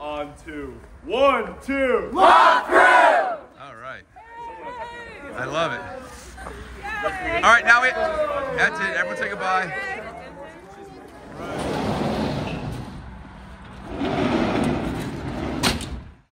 on two. One, two. All right. I love it. All right, now we, that's it. Everyone say goodbye.